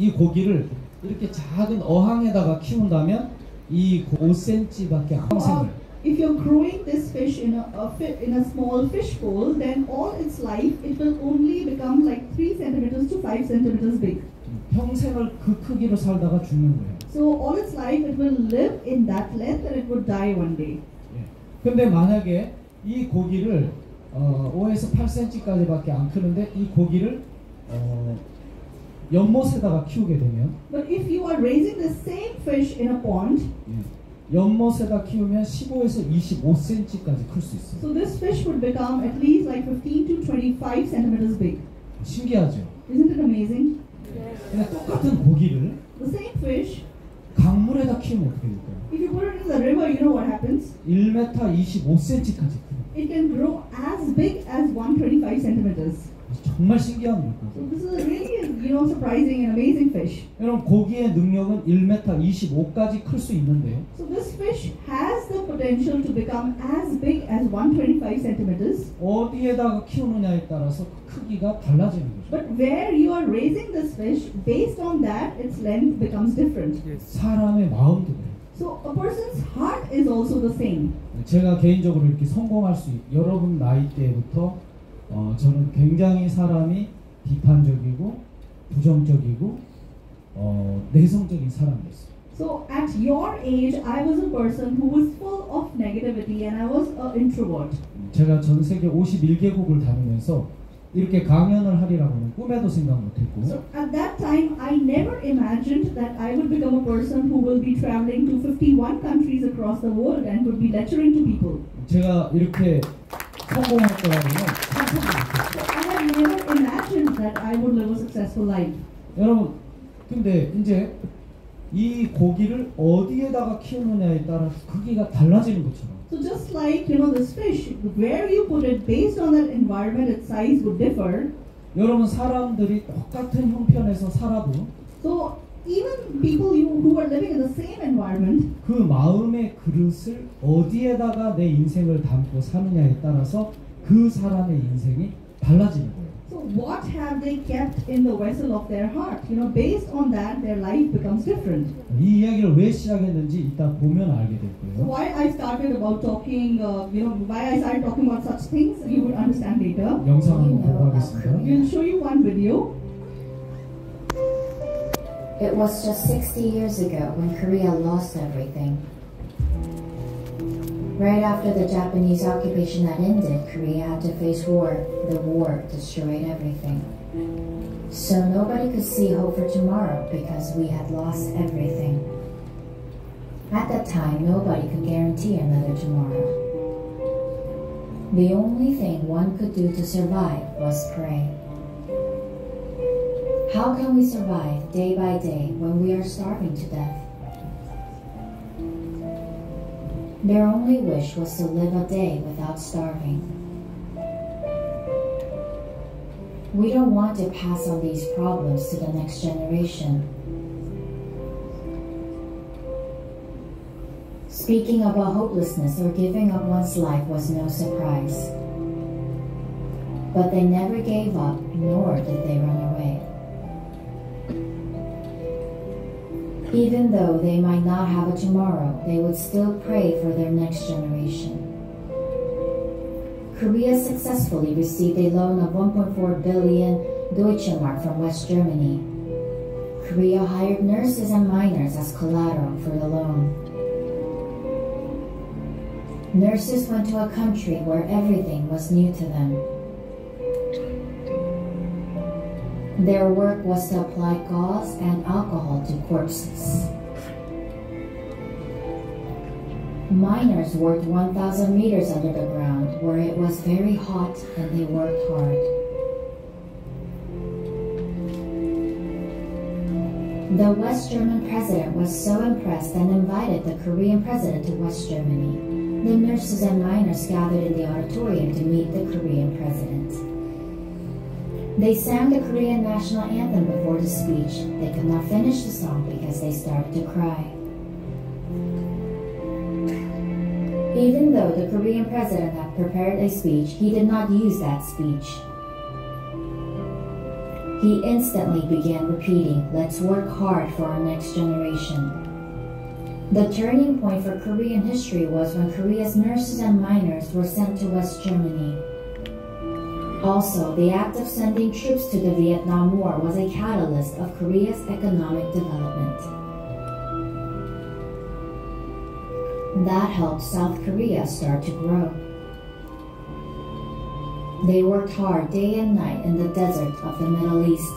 이 고기를 이렇게 작은 어항에다가 키운다면 이 5cm밖에 안 생을 If you're growing this fish in a, a fi- in a small fish bowl, then all its life it will only become like three centimeters to five centimeters big. 평생을 그 크기로 살다가 죽는 거예요. So all its life it will live in that length and it would die one day. 예. 근데 만약에 이 고기를 어, 5에서 8cm까지밖에 안 크는데 이 고기를 어, 연못에다가 키우게 되면 But if you are raising the same fish in a pond, 예. 연못에다 키우면 15에서 25cm까지 클 수 있어요. so this fish would become at least like 15 to 25 centimeters big. 신기하죠? Isn't it amazing? 근데 똑같은 고기를 The same fish, 강물에다 키우면 어떻게 될까요? if you put it in the river, you know what happens? 1m 25cm까지 크요 It can grow as big as 125 centimeters. 정말 신기한 물고기. So this is really, you know, surprising and amazing fish. 여러분 고기의 능력은 1m 25까지 클 수 있는데요. So this fish has the potential to become as big as 125 centimeters. 어디에다가 키우느냐에 따라서 그 크기가 달라지는 거죠. But where you are raising this fish, based on that, its length becomes different. 사람의 마음도 그래요. So a person's heart is also the same. 제가 개인적으로 이렇게 성공할 수 있, 여러분 나이 때부터 어, 저는 굉장히 사람이 비판적이고 부정적이고 어, 내성적인 사람이었어요. So at your age, I was a person who was full of negativity and I was an introvert. 제가 전 세계 51개국을 다니면서 이렇게 강연을 하리라고는 꿈에도 생각 못했고 So at that time, I never imagined that I would become a person who will be traveling to 51 countries across the world and would be lecturing to people. 제가 이렇게 성공할 거라고는 I had never imagined that I would live a successful life. 여러분 근데 이제 이 고기를 어디에다가 키우느냐에 따라 크기가 달라지는 것처럼 So just like you know this fish, where you put it based on that environment, its size would differ. 여러분 사람들이 똑같은 형편에서 살아도 So even people you, who are living in the same environment, 그 마음의 그릇을 어디에다가 내 인생을 담고 사느냐에 따라서 그 사람의 인생이 달라지는 거예요. so what have they kept in the vessel of their heart? You know, based on that, their life becomes different. 이 이야기를 왜 시작했는지 이따 보면 알게 될 거예요. why I started about talking, uh, you know, why I started talking about such things, you would understand later. 영상 한번 보고 하겠습니다. We'll show you one video. It was just 60 years ago when Korea lost everything. Right after the Japanese occupation had ended, Korea had to face war. The war destroyed everything. So nobody could see hope for tomorrow because we had lost everything. At that time, nobody could guarantee another tomorrow. The only thing one could do to survive was pray. How can we survive day by day when we are starving to death? Their only wish was to live a day without starving. We don't want to pass on these problems to the next generation. Speaking about hopelessness or giving up one's life was no surprise. But they never gave up, nor did they run away. Even though they might not have a tomorrow, they would still pray for their next generation. Korea successfully received a loan of 1.4 billion Deutsche Mark from West Germany. Korea hired nurses and miners as collateral for the loan. Nurses went to a country where everything was new to them. Their work was to apply gauze and alcohol to corpses. Miners worked 1,000 meters under the ground where it was very hot and they worked hard. The West German president was so impressed and invited the Korean president to West Germany. The nurses and miners gathered in the auditorium to meet the Korean president. They sang the Korean national anthem before the speech. They could not finish the song because they started to cry. Even though the Korean president had prepared a speech, he did not use that speech. He instantly began repeating, Let's work hard for our next generation. The turning point for Korean history was when Korea's nurses and miners were sent to West Germany. Also, the act of sending troops to the Vietnam War was a catalyst of Korea's economic development. That helped South Korea start to grow. They worked hard day and night in the desert of the Middle East.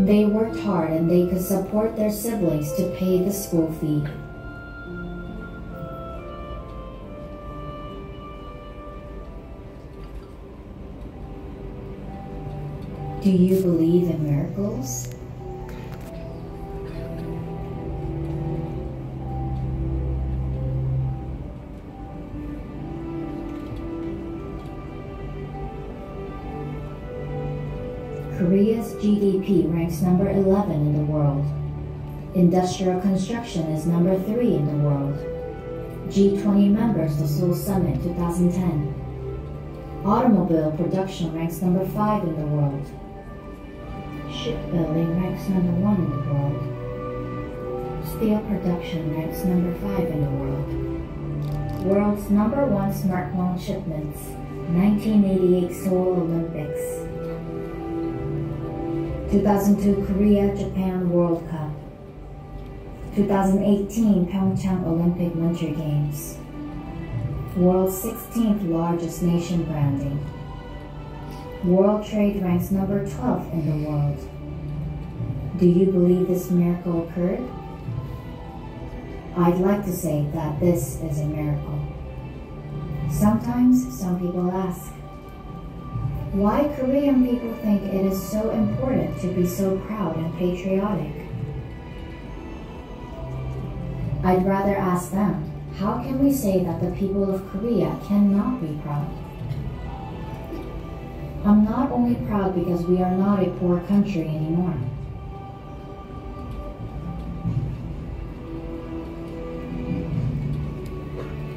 They worked hard and they could support their siblings to pay the school fee. Do you believe in miracles? Korea's GDP ranks number 11 in the world. Industrial construction is number 3 in the world. G20 members to Seoul Summit 2010. Automobile production ranks number 5 in the world. Shipbuilding ranks number 1 in the world. Steel production ranks number 5 in the world. World's number 1 smartphone shipments 1988 Seoul Olympics. 2002 Korea Japan World Cup. 2018 Pyeongchang Olympic Winter Games. World's 16th largest nation branding. World trade ranks number 12 in the world. Do you believe this miracle occurred? I'd like to say that this is a miracle. Sometimes some people ask, why Korean people think it is so important to be so proud and patriotic. I'd rather ask them, how can we say that the people of Korea cannot be proud? I'm not only proud because we are not a poor country anymore.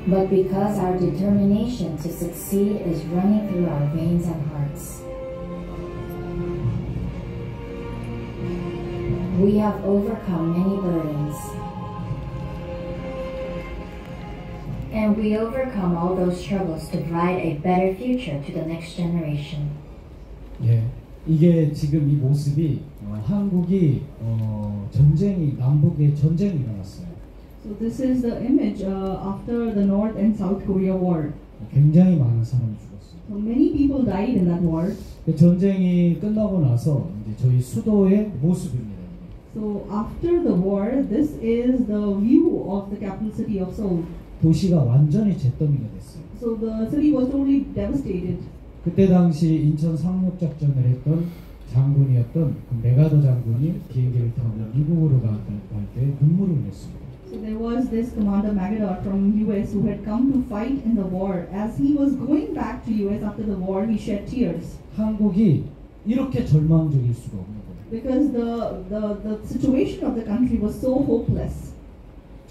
But because our determination to succeed is running through our veins and hearts. We have overcome many burdens. And we overcome all those struggles to provide a better future to the next generation. 예, 이게 지금 이 모습이 어, 한국이 어, 전쟁이 남북의 전쟁이 일어났어요. So this is the image uh, after the North and South Korea war. 굉장히 많은 사람이 죽었어요. So many people died in that war. 그 전쟁이 끝나고 나서 이제 저희 수도의 모습입니다. So after the war, this is the view of the capital city of Seoul. 도시가 완전히 잿더미가 됐어요. So the city was totally devastated. 그때 당시 인천 상륙 작전을 했던 장군이었던 그 메가더 장군이 비행기를 타고 미국으로 갈때 눈물을 냈습니다. So there was this Commander Magadar from US who had come to fight in the war. As he was going back to US after the war, he shed tears 한국이 이렇게 절망적일 수가 없는 거예요. because the, the, the situation of the country was so hopeless.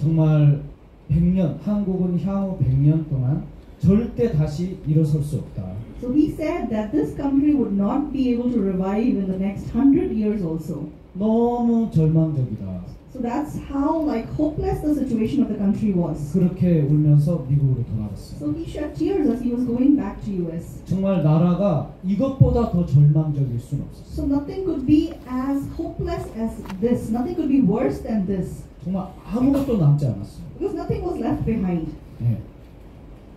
정말 100년 한국은 향후 100년 동안 절대 다시 일어설 수 없다. So he said that this country would not be able to revive in the next hundred years also. 너무 절망적이다. So that's how like hopeless the situation of the country was. 그렇게 울면서 미국으로 돌아갔어요. So he shed tears as he was going back to US. 정말 나라가 이것보다 더 절망적일 수는 없었어요. So nothing could be as hopeless as this. Nothing could be worse than this. 정말 아무것도 남지 않았어요. Because nothing was left behind. 예.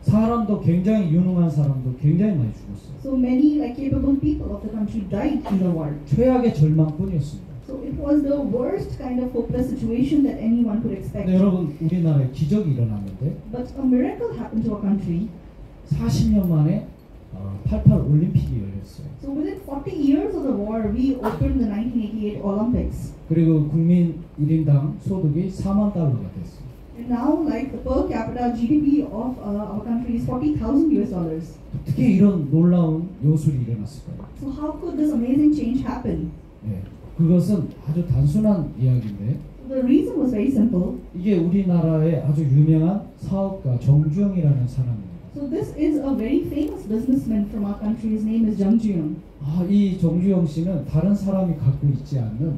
사람도 굉장히 유능한 사람도 굉장히 많이 죽었어요. So many like capable people of the country died in the war. 최악의 절망뿐이었습니다. So it was the worst kind of hopeless situation that anyone could expect. 근데 여러분 우리나라에 기적이 일어났는데 But a miracle happened to our country. 40년 만에 어, 88 올림픽이 열렸어요. So within 40 years of the war, we opened the 1988 Olympics. 그리고 국민 1인당 소득이 4만 달러가 됐어요. And now, like the per capita GDP of uh, our country is 40,000 US dollars. 어떻게 이런 놀라운 요술이 일어났을까요? So how could this amazing change happen? 예, 그것은 아주 단순한 이야기인데 The reason was very simple. 이게 우리나라의 아주 유명한 사업가 정주영이라는 사람입니다. So this is a very famous businessman from our country. His name is Jung Ji-young. 아, 이 정주영 씨는 다른 사람이 갖고 있지 않는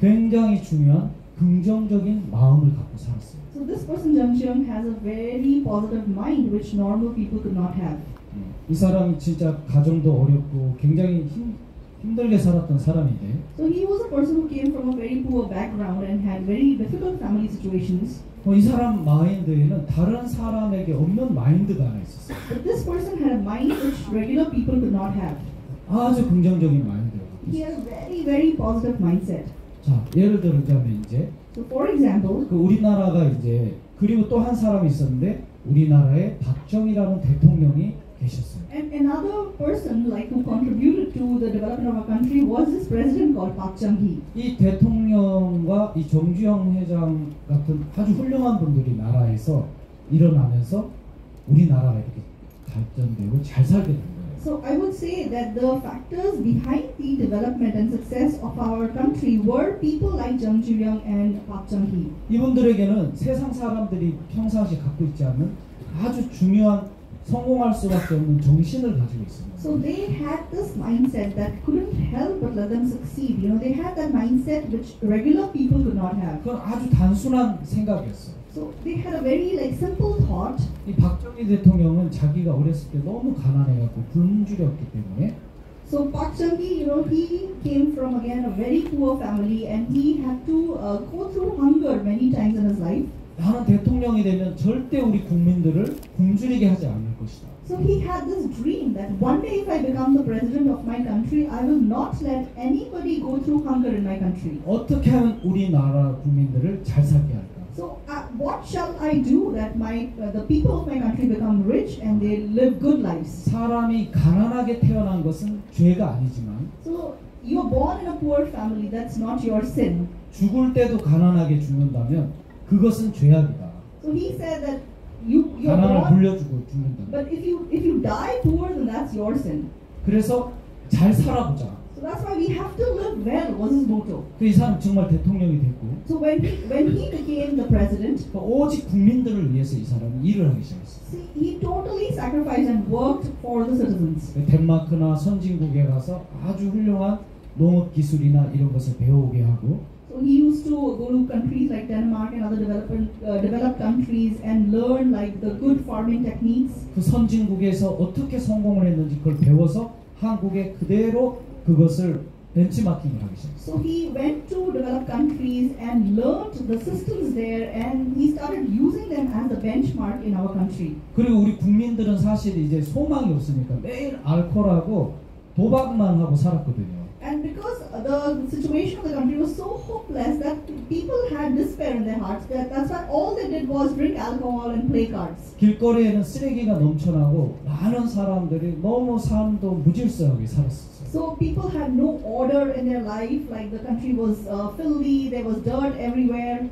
굉장히 중요한 긍정적인 마음을 갖고 살았어요. So this person Jung Ji-young has a very positive mind which normal people could not have. 이 사람이 진짜 가정도 어렵고 굉장히 힘, 힘들게 살았던 사람인데 So he was a person who came from a very poor background and had very difficult family situations. 어, 이 사람 마인드에는 다른 사람에게 없는 마인드가 하나 있었어요. But this person had a mind which regular people could not have. 아주 긍정적인 마인드가 갖고 He 있어요. had a very, very positive mindset. 자, 예를 들자면 이제 So for example, 그 우리나라가 이제 그리고 또 한 사람이 있었는데 우리나라에 박정희라는 대통령이 계셨어요. and another person like who contributed to the development of our country was this president called Park Chung-hee. 이 대통령과 이 정주영 회장 같은 아주 훌륭한 분들이 나라에서 일어나면서 우리나라가 이렇게 발전되고 잘 살게 된 거예요. So I would say that the factors behind the development and success of our country were people like Jung Ji-young and Park Chung-hee. 이분들에게는 세상 사람들이 평상시 갖고 있지 않는 아주 중요한 성공할 수밖에 없는 정신을 가지고 있습니다. So they had this mindset that couldn't help but let them succeed. You know, they had that mindset which regular people could not have. 그건 아주 단순한 생각이었어요. So they had a very like simple thought. 이 박정희 대통령은 자기가 어렸을 때 너무 가난해갖고 굶주렸기 때문에 So Park Chung-hee, you know, he came from again a very poor family and he had to uh, go through hunger many times in his life. 나는 대통령이 되면 절대 우리 국민들을 굶주리게 하지 않을 것이다. So he had this dream that one day if I become the president of my country, I will not let anybody go through hunger in my country. 어떻게 하면 우리나라 국민들을 잘 살게 할까? So uh, what shall I do that my uh, the people of my country become rich and they live good lives? 사람이 가난하게 태어난 것은 죄가 아니지만 So you're born in a poor family, that's not your sin. 죽을 때도 가난하게 죽는다면 그것은 죄악이다. So he said that you you're 가난을 born, 물려주고 죽는다. but if you if you die poor, then that's your sin. 그래서 잘 살아보자. So that's why we have to live well was his motto. 그이 사람 정말 대통령이 됐고 So when he when he became the president, 그러니까 오직 국민들을 위해서 이 사람이 일을 하기 시작했어요. see, he totally sacrificed and worked for the citizens. 덴마크나 선진국에 가서 아주 훌륭한 농업 기술이나 이런 것을 배우게 하고 So he used to go to countries like Denmark and other developing, uh, developed countries and learn like the good farming techniques. 그 선진국에서 어떻게 성공을 했는지 그걸 배워서 한국에 그대로 그것을 벤치마킹을 하기 시작했어요. So he went to developed countries and learned the systems there and he started using them as the benchmark in our country. 그리고 우리 국민들은 사실 이제 소망이 없으니까 매일 알코올하고 도박만 하고 살았거든요. And because the situation of the country was so hopeless that people had despair in their hearts, that, that's why all they did was drink alcohol and play cards. 길거리에는 쓰레기가 넘쳐나고 많은 사람들이 너무 삶도 무질서하게 살았었어요. So people had no order in their life, like the country was uh, filthy, there was dirt everywhere.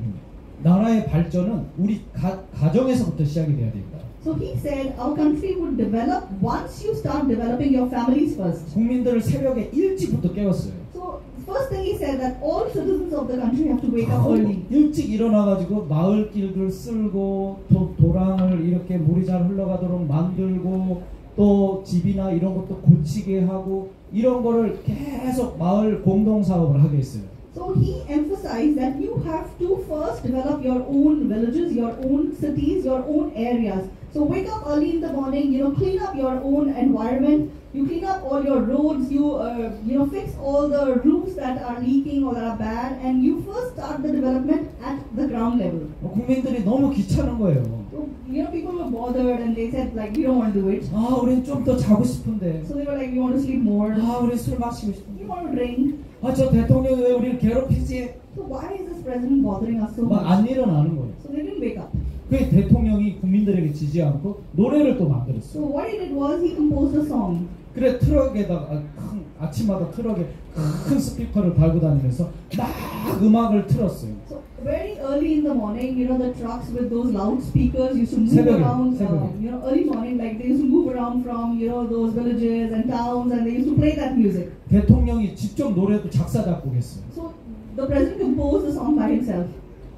음. 나라의 발전은 우리 가, 가정에서부터 시작이 돼야 된다. So he said our country would develop once you start developing your families first. 국민들을 새벽에 일찍부터 깨웠어요. So first thing he said that all citizens of the country have to wake up early. 일찍 일어나가지고 마을 길을 쓸고 도, 도랑을 이렇게 물이 잘 흘러가도록 만들고 또 집이나 이런 것도 고치게 하고 이런 거를 계속 마을 공동 사업을 하게 했어요. So he emphasized that you have to first develop your own villages, your own cities, your own areas. So wake up early in the morning, you know, clean up your own environment. You clean up all your roads. You uh, you know fix all the roofs that are leaking or that are bad, and you first start the development at the ground level. 국민들이 너무 귀찮은 거예요. So you know people were bothered and they said like we don't want to do it. 아, 우린 좀 더 자고 싶은데. So they were like we want to sleep more. 아, 우리 술 마시고 We 싶은데. want to drink. 아, 저 대통령이 왜 우리를 괴롭히지? So why is this president bothering us so 막 much? 안 일어나는 거예요. So they didn't wake up. 그 대통령이 국민들에게 지지 않고 노래를 또 So 만들었어요. what he did was he composed a song. 그래 트럭에다가 아, 큰, 아침마다 트럭에 큰 스피커를 달고 다니면서 막 음악을 틀었어요. So very early in the morning, you know, the trucks with those loudspeakers used to move 새벽에, around. Uh, 새벽에. you know, early morning, like they used to move around from you know those villages and towns, and they used to play that music. 대통령이 직접 노래도 작사 작곡했어요. So the president composed the song by himself.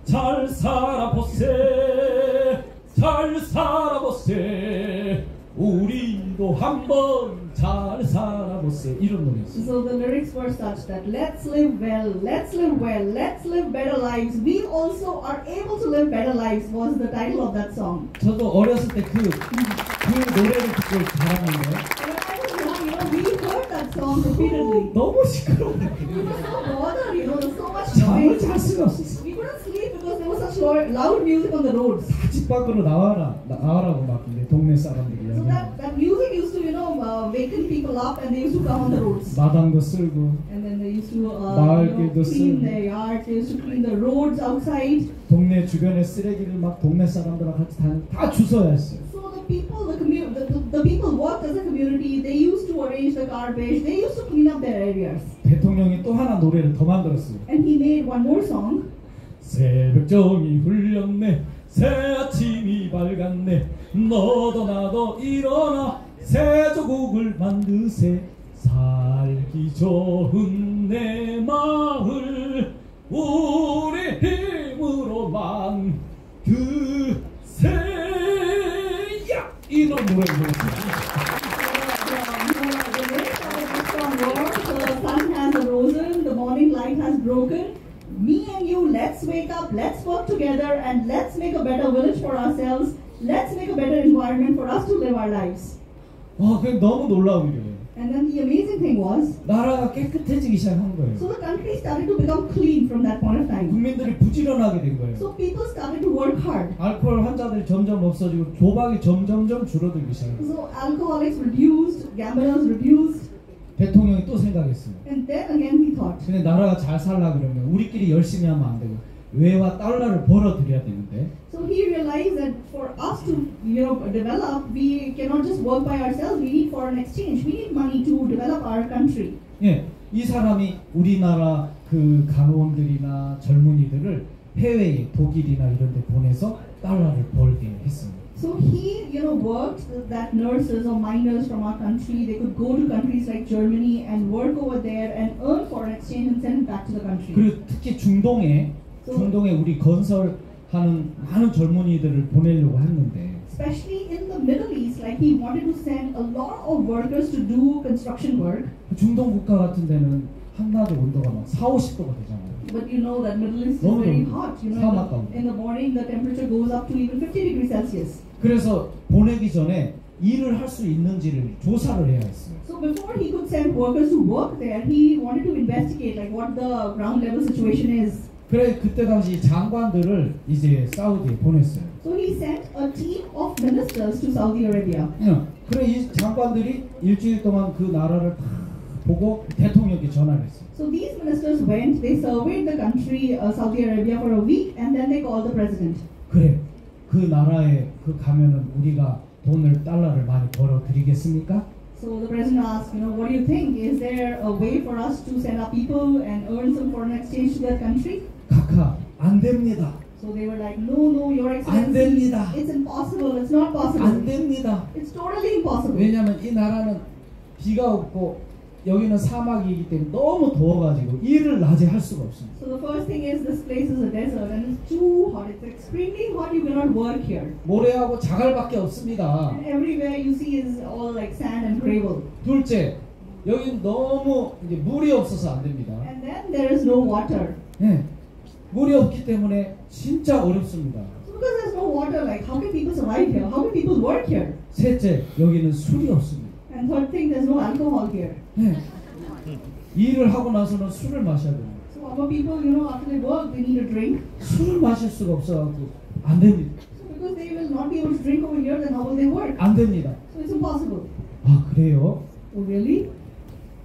잘 살아보세 잘 살아보세 우리도 한번 잘 살아보세 이런 노래였어요. So the lyrics were such that let's live well, let's live well, let's live better lives. We also are able to live better lives was the title of that song. 저도 어렸을 때그그 노래를 듣고 자랐는데 was we heard that song repeatedly. 너무 시끄러워. We were so you know, there's so much 잠을 noise. 잘 수가 없었어. Such loud, loud music on the roads. 집 밖으로 나와라 나, 나와라고 막 이제 동네 사람들이 So that, that music used to, you know, uh, waken people up and they used to come on the roads. 마당도 쓸고 And then they used to uh, 마을 you know, 길도 clean their yards, they used to clean the roads outside. 동네 주변에 쓰레기를 막 동네 사람들하고 같이 다, 다 주워야 했어요. So the people, the, commu- the, the, the people worked as a community, they used to arrange the garbage, they used to clean up their areas. 대통령이 또 하나 노래를 더 만들었어요. And he made one more song. 새벽종이 울렸네 새 아침이 밝았네 너도 나도 일어나 새 조국을 만드세 살기 좋은 내 마을 우리 힘으로 만드세야 이런 불렀어요 The, broken. Me and you, let's wake up, let's work together, and let's make a better village for ourselves. Let's make a better environment for us to live our lives. 와, 그게 너무 놀라운 일이에요. And then the amazing thing was, 나라가 깨끗해지기 시작한 거예요. so the country started to become clean from that point of time. 국민들이 부지런하게 된 거예요. So people started to work hard. 알코올 환자들이 점점 없어지고 도박이 점점점 줄어들기 시작해요. So alcoholics reduced, gamblers reduced, 대통령이 또 생각했어요. and then again he thought, 근데 나라가 잘 살라 그러면 우리끼리 열심히 하면 안 되고 외화 달러를 벌어들여야 되는데 so he realized that for us to, you know, develop, we cannot just work by ourselves. We need foreign exchange. We need money to develop our country. 예, 이 사람이 우리나라 그 간호원들이나 젊은이들을 해외에 독일이나 이런 데 보내서 달러를 벌게 했습니다. So he, you know, worked that nurses or miners from our country, they could go to countries like Germany and work over there and earn foreign exchange and send it back to the country. 그리고 특히 중동에 중동에 우리 건설하는 많은 젊은이들을 보내려고 했는데 Especially in the Middle East, like he wanted to send a lot of workers to do construction work. 중동 국가 같은 데는 한낮에 온도가 막 4, 50도가 되잖아요. But you know that Middle East is 너무 very 더워. hot. You know, 사막 in 가운데. the, in the morning the temperature goes up to even 50 degrees Celsius. 그래서 보내기 전에 일을 할 수 있는지를 조사를 해야 했어요. So before he could send workers to work there, he wanted to investigate like what the ground level situation is. 그래 그때 당시 장관들을 이제 사우디에 보냈어요. So he sent a team of ministers to Saudi Arabia. 응. 그래 이 장관들이 일주일 동안 그 나라를 다 보고 대통령께 전화를 했어요. So these ministers went, they surveyed the country, uh, Saudi Arabia, for a week, and then they called the president. 그래 그 나라에 그 가면은 우리가 돈을 달러를 많이 벌어 드리겠습니까? So the president asked, you know, what do you think? Is there a way for us to send our people and earn some foreign exchange to that country? 각하 안 됩니다. So they were like, no, no, your 안 excellency, 됩니다. it's impossible, it's not 안 possible. 됩니다. It's totally impossible. 왜냐하면 이 나라는 비가 없고 여기는 사막이기 때문에 너무 더워가지고 일을 낮에 할 수가 없습니다. So the first thing is this place is a desert and it's too hot. It's extremely hot. You cannot work here. 모래하고 자갈밖에 없습니다. And everywhere you see is all like sand and gravel. 둘째, 여기 너무 이제 물이 없어서 안 됩니다. And then there is no water. 예, 물이 없기 때문에 진짜 어렵습니다. Because there's no water, like how can people survive here? How can people work here? 셋째, 여기는 술이 없습니다. And third thing, there's no alcohol here. 예, 일을 하고 나서는 술을 마셔야 됩니다. So our people, you know, after they work, they need a drink. 술을 마실 수가 없어갖고 안 됩니다. So because they will not be able to drink over here, then how will they work? 안 됩니다. So it's impossible. 아 그래요? Oh really?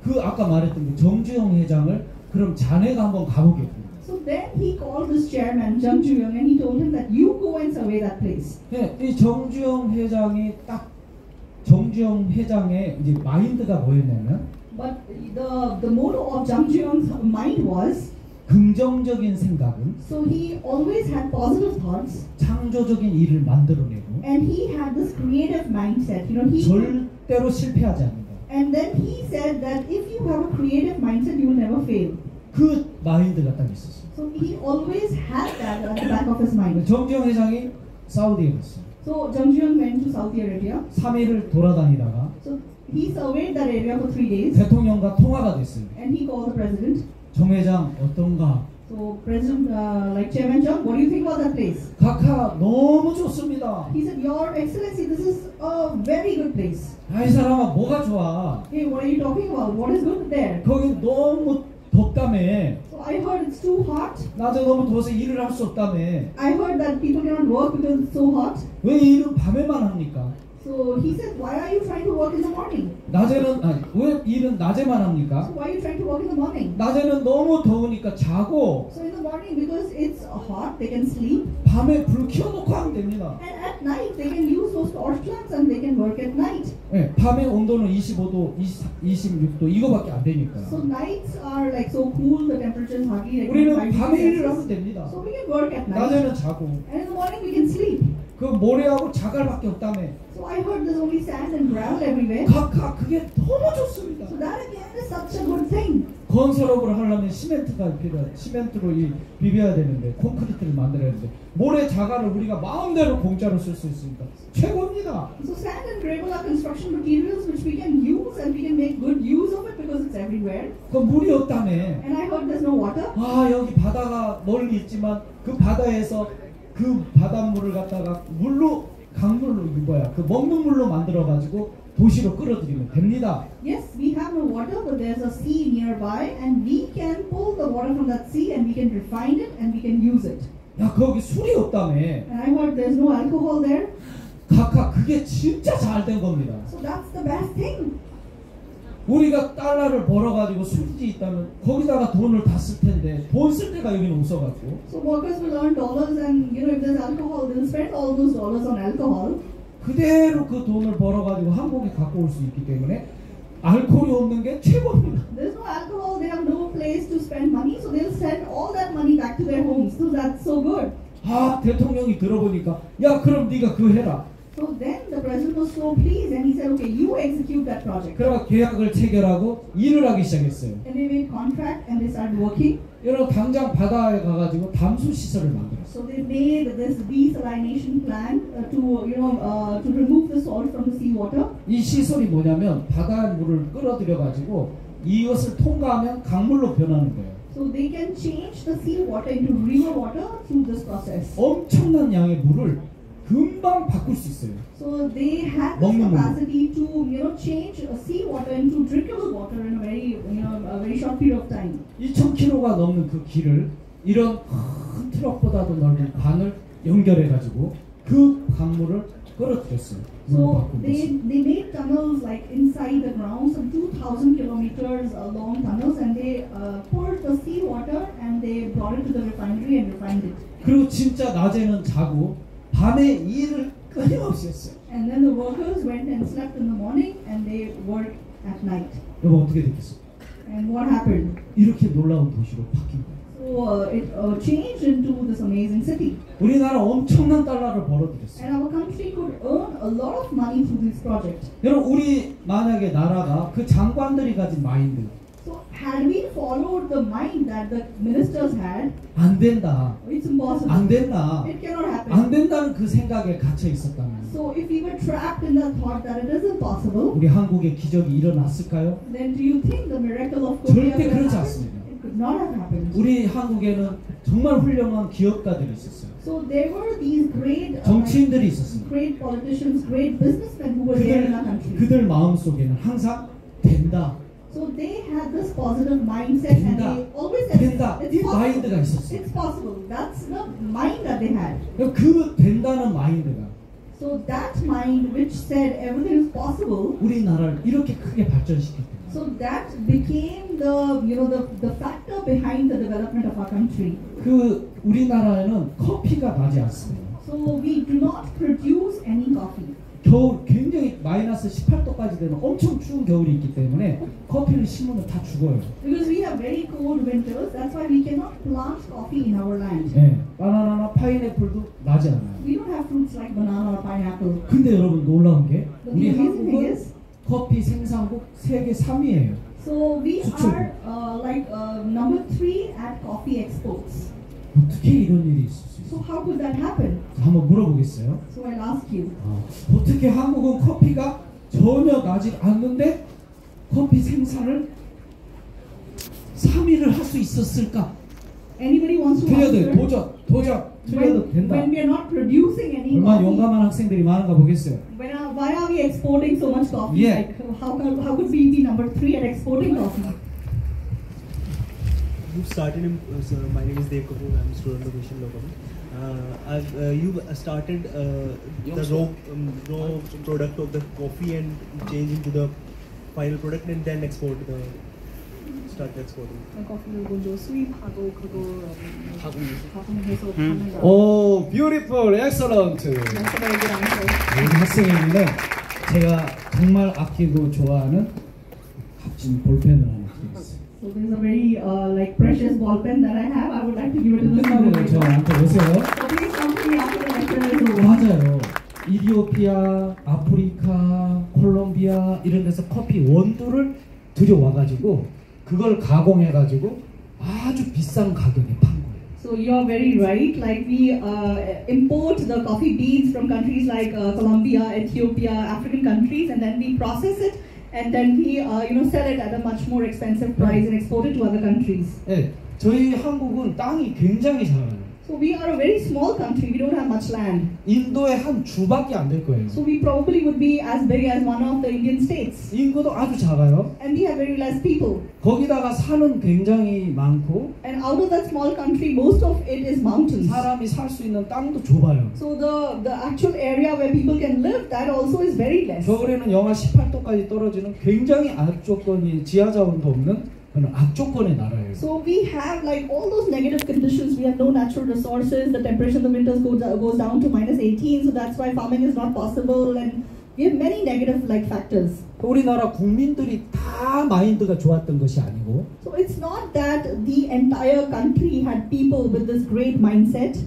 그 아까 말했던 그 정주영 회장을 그럼 자네가 한번 가보겠습니다. So then he called this chairman, Jung Ju-young, and he told him that you go and survey that place. 예, 이 정주영 회장이 딱 정주영 회장의 이제 마인드가 뭐였냐면 But the, the motto of Jung Ju-young's mind was, 긍정적인 생각은 so he always had positive thoughts, 창조적인 일을 만들어내고 and he had this creative mindset. You know, he 절대로 실패하지 않는다. and then he said that if you have a creative mindset, you will never fail. 그 마인드가 딱 있었어요. So he always had that at the back of his mind. 정주영 회장이 사우디에 갔어요. So Jung Jung went to Saudi Arabia. 3일을 돌아다니다가 So he surveyed that area for three days 대통령과 통화가 됐어요. and he called the president. 정 회장 어떤가? So President, uh, like Chairman Jung, what do you think about that place? 각하 너무 좋습니다. He said, Your Excellency, this is a very good place. 아, 이 사람아 뭐가 좋아? Hey, what are you talking about? What is good there? 거기 너무 덥다며. So I heard it's too hot. 낮에 너무 더워서 일을 할 수 없다며. I heard that people cannot work because it's so hot. 왜 일은 밤에만 합니까? So he said, Why are you trying to work in the morning? 낮에는 아니 왜 일은 낮에만 So 합니까? why are you trying to work in the morning? 낮에는 너무 더우니까 자고 So in the morning, because it's hot, they can sleep. 밤에 불 켜놓고 하면 됩니다. And at night, they can use those torch lamps and they can work at night. 예, 밤에 온도는 25도, 20, 26도 이거밖에 안 되니까. So nights are like so cool, the temperature is hardly 우리는 5 밤에 일을 하면. 됩니다. So we can work at night. 낮에는 자고 And in the morning, we can sleep. 그 모래하고 자갈밖에 없다며. So I heard there's only sand and gravel everywhere. 각각 그게 너무 좋습니다. So that again is such a good thing. 건설업을 하려면 시멘트가 필요해. 시멘트로 이 비벼야 되는데 콘크리트를 만들어야 되는데 모래 자갈을 우리가 마음대로 공짜로 쓸 수 있으니까 최고입니다. So sand and gravel are construction materials which we can use and we can make good use of it because it's everywhere. 그 물이 없다며. And I heard there's no water. 아 여기 바다가 멀리 있지만 그 바다에서 그 바닷물을 갖다가 물로 강물로 뭐야 그 먹는 물로 만들어 가지고 도시로 끌어들이면 됩니다. Yes, we have no water, but there's a sea nearby, and we can pull the water from that sea and we can refine it and we can use it. 야 거기 술이 없다며. And I heard there's no alcohol there, 각각 그게 진짜 잘 된 겁니다. so that's the best thing. 우리가 달러를 벌어가지고 술집이 있다면 거기다가 돈을 다 쓸 텐데 돈쓸 데가 여기는 없어가지고 So workers will earn dollars, and you know if there's alcohol, they'll spend all those dollars on alcohol. 그대로 그 돈을 벌어가지고 한국에 갖고 올 수 있기 때문에 알코올이 없는 게 최고입니다. There's no alcohol, they have no place to spend money, so they'll send all that money back to their homes. So that's so good. 아 대통령이 들어보니까 야 그럼 네가 그거 해라. So then the president was so pleased and he said, okay, you execute that project. 그래가 계약을 체결하고 일을 하기 시작했어요. And they made contract and they started working. 여러분 당장 바다에 가가지고 담수 시설을 만들었어요. So they made this desalination plant uh, to, you know, uh, to remove the salt from the seawater. 이 시설이 뭐냐면 바다의 물을 끌어들여 가지고 이것을 통과하면 강물로 변하는 거예요. So they can change the seawater into river water through this process. 엄청난 양의 물을 금방 바꿀 수 있어요. So they had this capacity to, you know, change uh, seawater into drinkable water in a very, you know, a very short period of time. 2,000km가 넘는 그 길을 이런 큰 트럭보다도 넓은 관을 연결해 가지고 그 강물을 끌어들였어요. So they, they made tunnels like inside the ground, some 2,000 kilometers uh, long tunnels, and they uh, poured the seawater and they brought it to the refinery and refined it. 그리고 진짜 낮에는 자고 밤에 일을 끊임없이 했어요. And then the workers went and slept in the morning and they worked at night. 여러분 어떻게 됐겠어요? And what happened? 이렇게 놀라운 도시로 바뀐 거예요. So uh, it uh, changed into this amazing city. 우리나라 엄청난 달러를 벌어들였어요. And our country could earn a lot of money through this project. 여러분 우리 만약에 나라가 그 장관들이 가진 마인드 So had we followed the mind that the ministers had, 안 된다, it's impossible. 안 된다, It cannot happen. 안 된다는 그 생각에 갇혀 있었다면 So if we were trapped in the thought that it isn't possible, 우리 한국의 기적이 일어났을까요? then do you think the miracle of Korea 절대 그렇지? 않습니다. It could not have happened. 우리 한국에는 정말 훌륭한 기업가들이 있었어요. So there were these great, uh, 정치인들이 있었습니다. great politicians, great businessmen who were there in our country. 그들 마음 속에는 항상 된다, So they had this positive mindset and 된다, they always said 된다 it's 이 possible. 마인드가 있었어요. It's possible. That's the mind that they had. 그 된다는 마인드가 So that mind which said everything is possible, 우리나라를 이렇게 크게 발전시켰다. so that became the you know the, the factor behind the development of our country. 그 우리나라에는 커피가 나지 않습니다. So we do not produce any coffee. 겨울 굉장히 마이너스 18도까지 되는 엄청 추운 겨울이 있기 때문에 커피를 심으면 다 죽어요. Because we have very cold winters, that's why we cannot plant coffee in our land. 예, 바나나나 파인애플도 나지 않아요. We don't have fruits like banana or pineapple. 근데 여러분 놀라운 게 우리 한국은 is, 커피 생산국 세계 3위예요. so we are uh, like uh, number three at coffee exports. 어떻게 이런 일이 있어요? So how could that happen? 한번 물어보겠어요. So I'll ask you. 어, 어떻게 한국은 커피가 전혀 나지 않는데 커피 생산을 3위를 할수 있었을까? Anybody wants to 틀려도 answer? 도전, 도전, 틀려도 When, 된다. when we are not producing any 얼마나 coffee, 용감한 학생들이 많은가 보겠어요. when are, why are we exporting so much coffee? Yeah. Like, how, can, how could we be number three at exporting coffee? You started in, uh, so my name is Dev Kapoor, I'm a student of Mission Locum. Uh, I've, uh, you started uh, the raw, um, raw product of the coffee and change into the final product and then export the, start exporting. 커피를 먼저 수입하고 그거 가공해서 파는 거. 오, good answer. 우리 학생인데 제가 정말 아끼고 좋아하는 값진 볼펜을 So there's a very uh, like precious ball pen that I have. I would like to give it to the 끝나면 student. 저한테 오세요. So please come to me after the lecture as well. 맞아요. 이디오피아, 아프리카, 콜롬비아 이런 데서 커피 원두를 들여와가지고 그걸 가공해가지고 아주 비싼 가격에 판 거예요. So you're very right. Like we uh, import the coffee beans from countries like uh, Colombia, Ethiopia, African countries, and then we process it, and then we uh, you know sell it at a much more expensive price and export it to other countries. 네, 저희 한국은 땅이 굉장히 작아요. So we are a very small country. We don't have much land. 인도의 한 주밖에 안 될 거예요. So we probably would be as big as one of the Indian states, 인구도 아주 작아요. and we have very less people. 거기다가 산은 굉장히 많고 And out of that small country, most of it is mountains. 사람이 살 수 있는 땅도 좁아요. So the the actual area where people can live, that also is very less. 겨울에는 영하 18도까지 떨어지는 굉장히 악조건이 지하자원도 없는 So we have like all those negative conditions. We have no natural resources. The temperature in the winters goes goes down to minus 18. So that's why farming is not possible. And we have many negative like factors. 우리나라 국민들이 다 마인드가 좋았던 것이 아니고 So it's not that the entire country had people with this great mindset.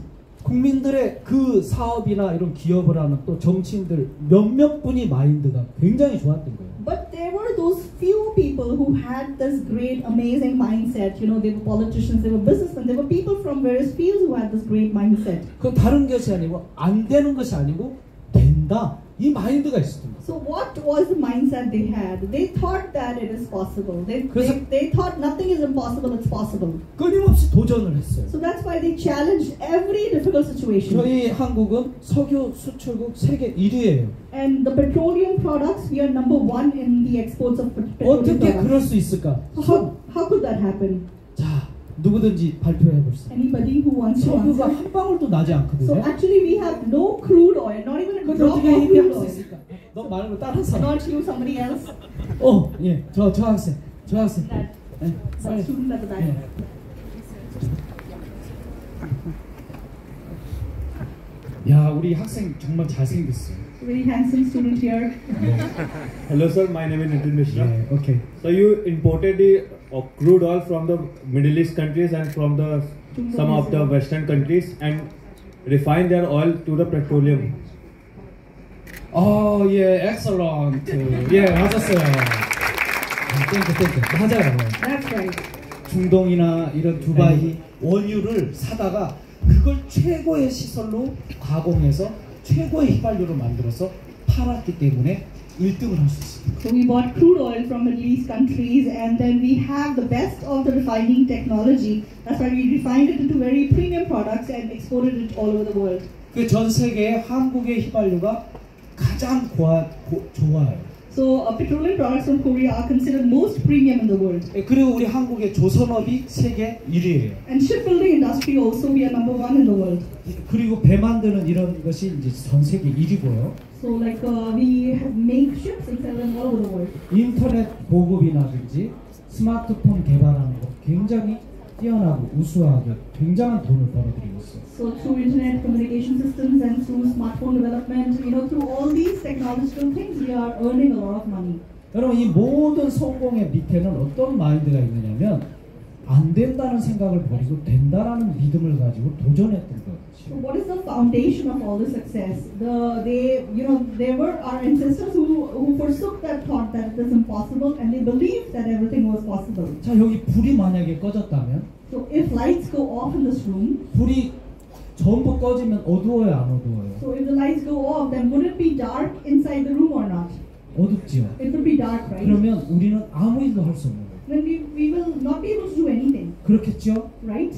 국민들의 그 사업이나 이런 기업을 하는 또 정치인들 몇몇 분이 마인드가 굉장히 좋았던 거예요. But there were those few people who had this great, amazing mindset. You know, they were politicians, they were businessmen, they were people from various fields who had this great mindset. 그건 다른 것이 아니고 안 되는 것이 아니고 된다 이 마인드가 있었던 거예요. So what was the mindset they had? They thought that it is possible. They, 그래서- they, they thought nothing is impossible, it's possible. 끊임없이 도전을 했어요. So that's why they challenged every difficult situation. 저희 한국은 석유 수출국 세계 1위예요. And the petroleum products, we are number one in the exports of pet- petroleum 어떻게 그럴 products. 수 있을까? So how, how could that happen? 자, 누구든지 발표해 볼 수. Anybody who wants to answer? 한 방울도 나지 So 않거든요. actually we have no crude oil, not even a drop of 어떻게 crude 수 oil. 너 말고 다른 사람. Not you, somebody else. 어, 예, 저, 저 학생, 저 학생. That, 네, that 빨리. student at the back. 예. 야, 우리 학생 정말 잘생겼어요. Very handsome student here. Hello sir, my name is Nitin Mishra. 예, 오케이. So you imported the uh, crude oil from the Middle East countries and from the some of the Western countries and refined their oil to the petroleum. 어, 예, 엑설런트. 예, 맞았어요. 아, 땡큐, 땡큐. 맞아요. That's right. 중동이나 이런 두바이 원유를 사다가 그걸 최고의 시설로 가공해서 최고의 휘발유로 만들어서 팔았기 때문에 1등을 할 수 있습니다. So we bought crude oil from Middle East countries and then we have the best of the refining technology. That's why we refined it into very premium products and exported it all over the world. 그 전 세계에 한국의 휘발유가 가장 고아, 고, 좋아요. So uh, petroleum products from Korea are considered most premium in the world. 예, 그리고 우리 한국의 조선업이 세계 1위예요. And shipbuilding industry also we are number one in the world. 그리고 배 만드는 이런 것이 이제 전 세계 1위고요. So like uh, we have make ships and sell them all over the world. 인터넷 보급이라든지 스마트폰 개발하는 거 굉장히 뛰어나고 우수하게 굉장한 돈을 벌어들이고 있어요. So through internet communication systems and through smartphone development, you know, through all these technological things, we are earning a lot of money. 여러분 이 모든 성공의 밑에는 어떤 마인드가 있느냐면 안 된다는 생각을 버리고 된다라는 믿음을 가지고 도전했던 거죠. what is the foundation of all the success? The they you know there were our ancestors who who forsook that thought that it is impossible and they believed that everything was possible. 자 여기 불이 만약에 꺼졌다면 So if lights go off in this room, 불이 전부 꺼지면 어두워요, 안 어두워요? So if the lights go off, then would it be dark inside the room or not? 어둡지요. It would be dark, right? 그러면 우리는 아무 일도 할 수 없는. Then we, we will not be able to do anything, 그렇겠죠? right?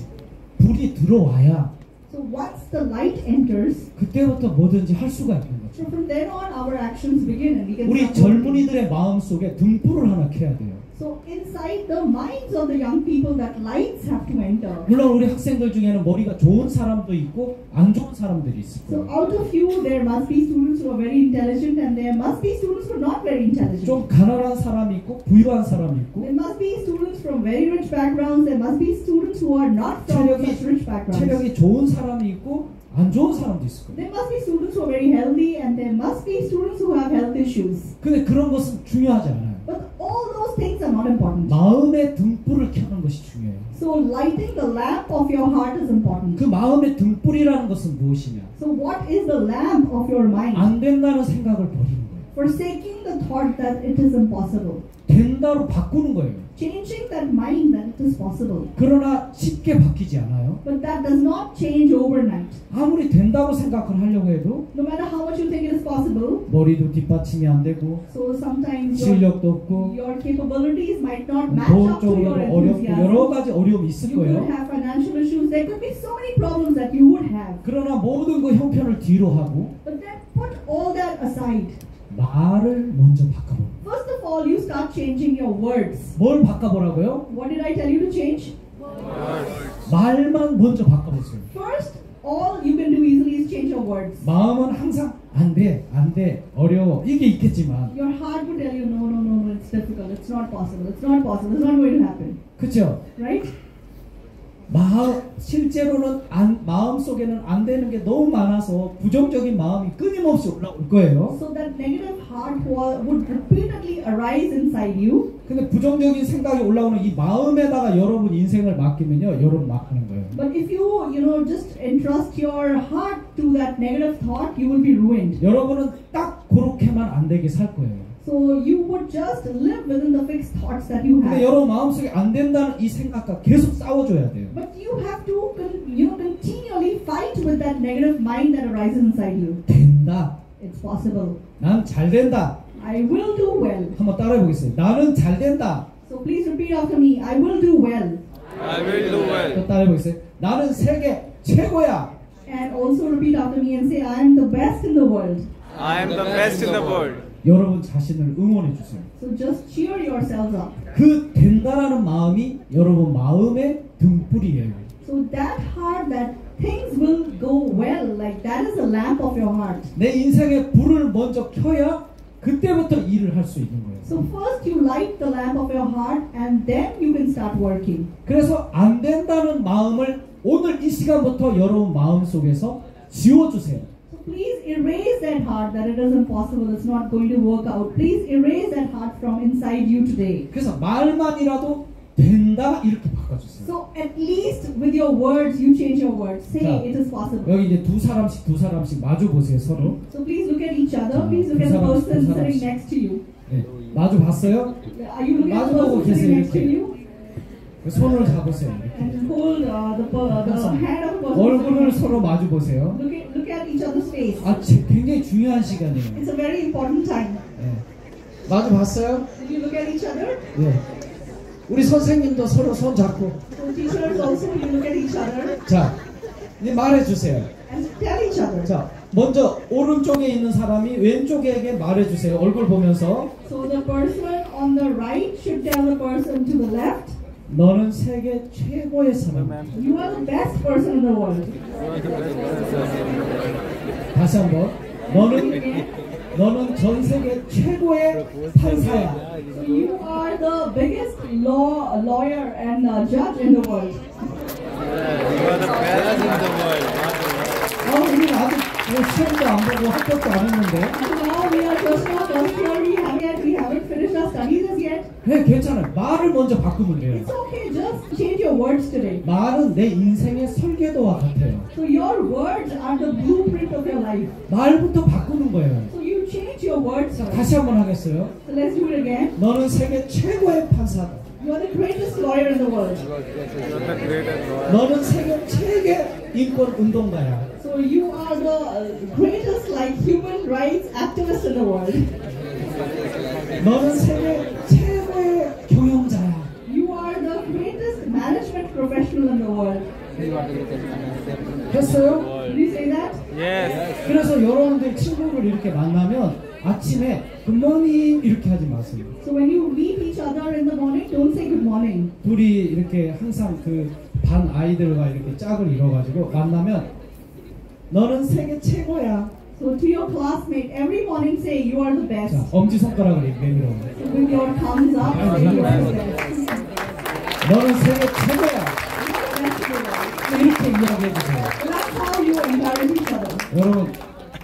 불이 들어와야 So once the light enters, 그때부터 뭐든지 할 수가 있는 거죠. so from then on our actions begin and we can 우리. 젊은이들의 마음 속에 등불을 하나 켜야 돼요. So inside the minds of the young people that lights have to enter. 물론 우리 학생들 중에는 머리가 좋은 사람도 있고 안 좋은 사람들이 있을 So 거예요. out of you, there must be students who are very intelligent and there must be students who are not very intelligent. 좀 가난한 사람이 있고 부유한 사람이 있고 There must be students from very rich backgrounds. There must be students who are not from such rich backgrounds. 체력이 좋은 사람이 있고 안 좋은 사람도 있을 거예요. There must be students who are very healthy and there must be students who have health issues. 근데 그런 것은 중요하지 않아요. But all those things are not important. 마음의 등불을 켜는 것이 중요해요. So lighting the lamp of your heart is important. 그 마음의 등불이라는 것은 무엇이냐? So what is the lamp of your mind? 안 된다는 생각을 버리는. Forsaking the thought that it is impossible. 된다로 바꾸는 거예요. Changing that mind that it is possible. 그러나 쉽게 바뀌지 않아요. But that does not change overnight. 아무리 된다고 생각을 하려고 해도 No matter how much you think it is possible, 머리도 뒷받침이 안 되고 so sometimes 실력도 없고 your capabilities might not match 돈 up to your 쪽으로도 어렵고 여러 enthusiasm. 가지 어려움이 있을 You could 거예요. have financial issues. There could be so many problems that you would have. 그러나 모든 그 형편을 뒤로 하고 But then put all that aside. 말을 먼저 거예요. First of all, you start changing your words. 뭘 바꿔보라고요? What did I tell you to change? 말만 먼저 바꿔보세요. First, all you can do easily is change your words. 마음은 항상 안 돼, 안 돼, 어려워 이게 있겠지만 Your heart would tell you, no, no, no, it's difficult, it's not possible, it's not possible, it's not going to happen. 그렇죠? Right? 마음 실제로는 안, 마음 속에는 안 되는 게 너무 많아서 부정적인 마음이 끊임없이 올라올 거예요. So that negative heart would repeatedly arise inside you. 근데 부정적인 생각이 올라오는 이 마음에다가 여러분 인생을 맡기면요, 여러분 막 하는 거예요. But if you, you know, just entrust your heart to that negative thought, you will be ruined. 여러분은 딱 그렇게만 안 되게 살 거예요. So you would just live within the fixed thoughts that you 근데 have. 여러분 마음속에 안 된다는 이 생각과 계속 싸워줘야 돼요. But you have to, you know, continually fight with that negative mind that arises inside you. 된다. It's possible. 난 잘 된다. I will do well. 한번 따라해 보겠습니다. 나는 잘 된다. So please repeat after me. I will do well. I will do well. 또 따라해 보겠습니다. 나는 세계 최고야. And also repeat after me and say, I am the best in the world. I am the best in the world. 여러분 자신을 응원해 주세요. So just cheer yourselves up. 그 된다라는 마음이 여러분 마음의 등불이에요. So that heart that things will go well, like that is the lamp of your heart. 내 인생의 불을 먼저 켜야 그때부터 일을 할 수 있는 거예요. So first you light the lamp of your heart and then you can start working. 그래서 안 된다는 마음을 오늘 이 시간부터 여러분 마음 속에서 지워주세요. Please erase that heart that it is impossible, it's not going to work out. Please erase that heart from inside you today. 그래서 말만이라도 된다 이렇게 바꿔주세요. So at least with your words, you change your words. Say 자, it is possible. 여기 이제 두 사람씩 두 사람씩 마주 보세요 서로. So please look at each other. 자, Please look at 두 the person sitting next to you. 네, 마주 봤어요? Are you looking at the person sitting next to you? 손을 잡으세요. And hold uh, the, the hand of the person. 얼굴을 서로 마주 보세요. Look at, look at each other's face. 아, 제- 굉장히 중요한 시간이에요. It's a very important time. 네. 마주 봤어요? Did you look at each other? 네. 우리 선생님도 서로 손 잡고. So teachers also, you look at each other 자, 이제 말해주세요. and tell each other. 자, 먼저 오른쪽에 있는 사람이 왼쪽에게 말해주세요. 얼굴 보면서 So the person on the right should tell the person to the left, 너는 세계 최고의 사람이야. you are the best person in the world. 다시 한번. 너는 너는 전 세계 최고의 판사야. So you are the biggest law lawyer and uh, judge in the world. You are the best in the world. 아, 우리 아직 뭐 시험도 안 보고 합격도 안 했는데. Now we are just now first year, we have yet, we haven't finished our studies as yet. 네, 괜찮아요. 말을 먼저 바꾸면 돼요. It's okay, just change your words today. 말은 내 인생의 설계도와 같아요. So your words are the blueprint of your life. 말부터 바꾸는 거예요. So you change your words 자. 다시 한번 하겠어요. So let's do it again. 너는 세계 최고의 판사다. You are the greatest lawyer in the world. 너는 세계 최대 인권 운동가야. So you are the uh, greatest like human rights activist in the world. 너는 세계 최고의 경영자야. You are the greatest management professional in the world. 했어요? Did you say that? Yes. 그래서 여러분들 친구를 이렇게 만나면 아침에 굿모닝 이렇게 하지 마세요. So when you meet each other in the morning, don't say good morning. 둘이 이렇게 항상 그 반 아이들과 이렇게 짝을 이뤄가지고 만나면 너는 세계 최고야. So to your classmate, every morning say you are the best. 자, 엄지 손가락을 이렇게 내밀어. So with your thumbs up, say you are the best. 너는 세계 최고야. 이렇게 이야기해 주세요. That's how you encourage each other. 여러분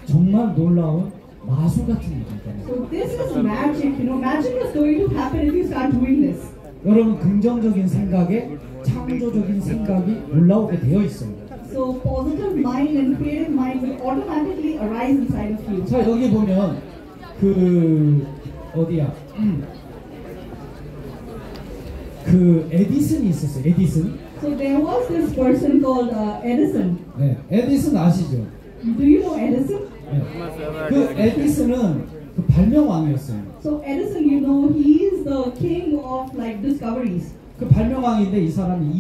정말 놀라운 마술 같은 일이잖아요. So this is magic. You know, magic is going to happen if you start doing this. 여러분 긍정적인 생각에 창조적인 생각이 올라오게 되어 있어요. So positive mind and creative mind will automatically arise inside of you. 자 여기 보면 그 어디야? 음. 그 에디슨이 있었어요. 에디슨. So there was this person called uh, Edison. 네, 에디슨 아시죠? Do you know Edison? 네. 그 에디슨은 그 발명왕이었어요. So Edison, you know, he is the king of like discoveries. 그 발명왕인데 이 사람이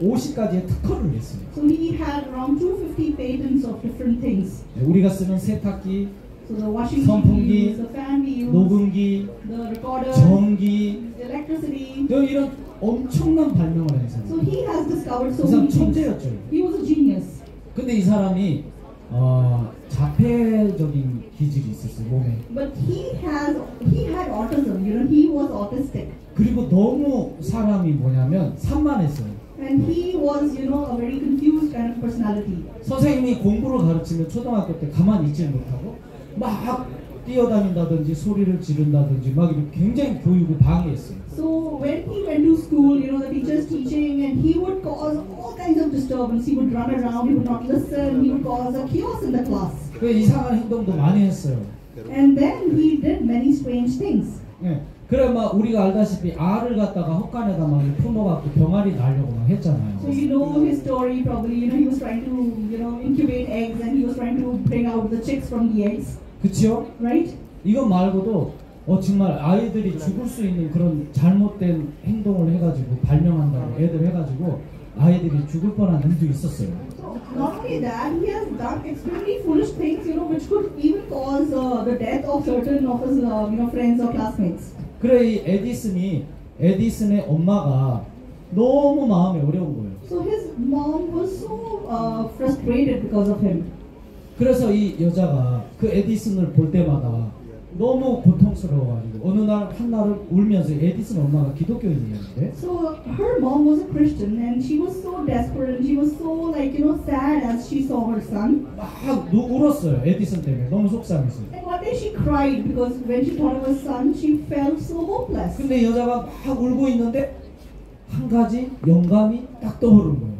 250가지의 특허를 냈어요. So he had around 250 patents of different things. 네, 우리가 쓰는 세탁기, So the washing 선풍기, the fan we use, 녹음기, the recorder, 전기, the electricity. 또 이런 엄청난 발명을 한 So he has discovered so 그 many things. 천재였죠. He was a genius. 근데 이 사람이 어, 자폐적인 기질이 있었어요 몸에. But he has he had autism, you know, he was autistic. 그리고 너무 사람이 뭐냐면 산만했어요. And he was, you know, a very confused kind of personality. 선생님이 공부를 가르치면 초등학교 때 가만히 있지 못하고 막 뛰어다닌다든지 소리를 지른다든지 막 이렇게 굉장히 교육을 방해했어요. So when he went to school, you know, the teacher's teaching and he would cause all kinds of disturbance. He would run around, he would not listen, he would cause a chaos in the class. 그 이상한 행동도 많이 했어요. And then he did many strange things. 예. 그래 막 우리가 알다시피 알을 갖다가 헛간에다 막 품어갖고 병아리 낳으려고 막 했잖아요. So you know his story probably, you know, he was trying to, you know, incubate eggs and he was trying to bring out the chicks from the eggs, 그치요? right? 이것 말고도 어 정말 아이들이 죽을 수 있는 그런 잘못된 행동을 해가지고 발명한다고 애들 해가지고 아이들이 죽을 뻔한 일도 있었어요. Not only that, he has done extremely foolish things, you know, which could even cause uh, the death of certain of his, uh, you know, friends or classmates. 그래 이 에디슨이 에디슨의 엄마가 너무 마음이 어려운 거예요. So his mom was so uh, frustrated because of him. 그래서 이 여자가 그 에디슨을 볼 때마다 너무 고통스러워가지고 어느 날 한날을 울면서 에디슨 엄마가 기독교인이었는데 So her mom was a Christian and she was so desperate and she was so like you know sad as she saw her son. 막 누- 울었어요 에디슨 때문에 너무 속상해서. And one day she cried because when she thought of her son, she felt so hopeless. 근데 여자가 막 울고 있는데 한 가지 영감이 딱 떠오른 거예요.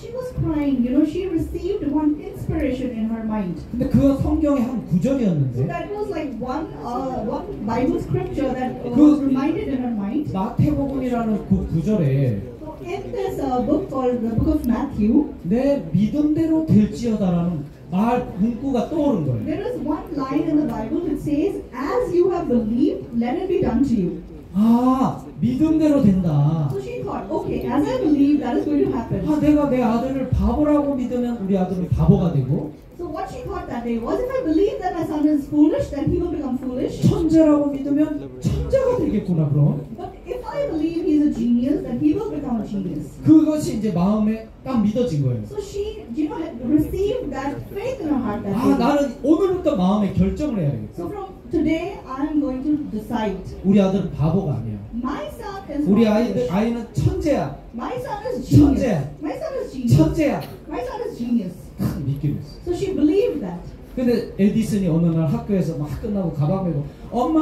So as she was crying, you know, she received one inspiration in her mind. 근데 그 성경의 한 So 구절이었는데 that was like one uh, one Bible scripture that uh, Good. was reminded in her mind. 마태복음이라는 그 구절에 So in this uh, book called the Book of Matthew, 내 믿음대로 될지어다라는 말 문구가 떠오른 거예요. there is one line in the Bible that says, "As you have believed, let it be done to you." 아 믿음대로 된다. So she thought, okay, as I believe, that is going to happen. 아 내가 내 아들을 바보라고 믿으면 우리 아들은 바보가 되고 So what she thought that day was, if I believe that my son is foolish, then he will become foolish. 천재라고 믿으면 천재가 되겠구나 그럼. But if I believe genius, then he will become a genius. 그것이 이제 마음에 딱 믿어진 거예요. So she, you know, received that faith in her heart that 아 day. 나는 오늘부터 마음에 결정을 해야 되겠다. So from today, I'm going to decide. 우리 아들은 바보가 아니야. My son is 우리 아이들. 아이는 천재야. My son is genius. 천재. My son is genius. 천재야. My son is genius. 딱 믿기로 했어. So she believed that. 근데 에디슨이 어느 날 학교에서 막 끝나고 가방 메고 엄마